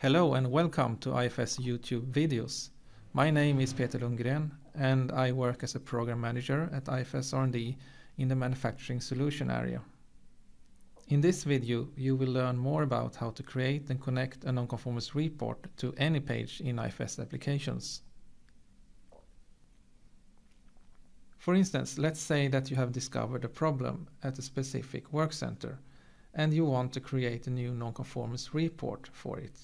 Hello and welcome to IFS YouTube videos. My name is Peter Lundgren and I work as a program manager at IFS R&D in the manufacturing solution area. In this video you will learn more about how to create and connect a nonconformance report to any page in IFS applications. For instance, let's say that you have discovered a problem at a specific work center and you want to create a new nonconformance report for it.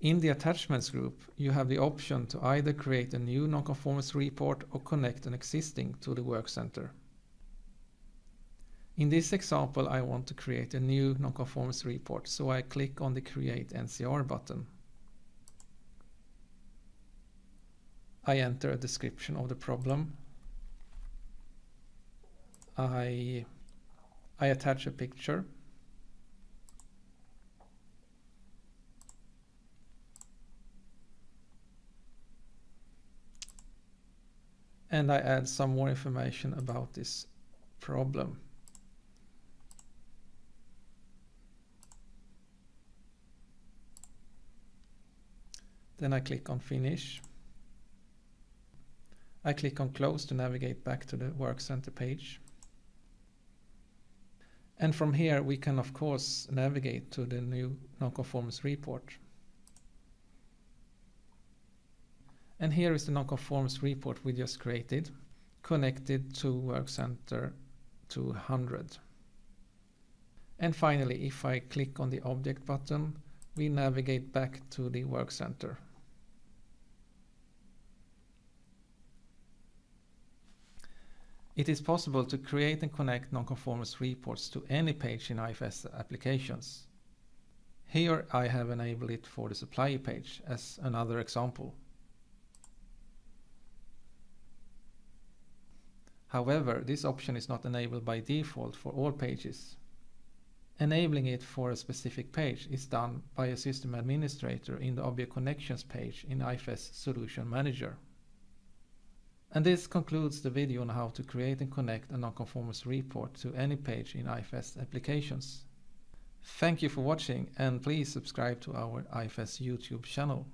In the attachments group, you have the option to either create a new nonconformance report or connect an existing to the work center. In this example, I want to create a new nonconformance report, so I click on the Create NCR button. I enter a description of the problem. I, I attach a picture and I add some more information about this problem. Then I click on finish. I click on close to navigate back to the work center page. And from here we can of course navigate to the new nonconformance report. And here is the nonconformance report we just created, connected to Work Center 200. And finally, if I click on the Object button, we navigate back to the Work Center. It is possible to create and connect nonconformance reports to any page in IFS applications. Here I have enabled it for the supplier page as another example. However, this option is not enabled by default for all pages. Enabling it for a specific page is done by a system administrator in the Object Connections page in IFS Solution Manager. And this concludes the video on how to create and connect a nonconformance report to any page in IFS applications. Thank you for watching and please subscribe to our IFS YouTube channel.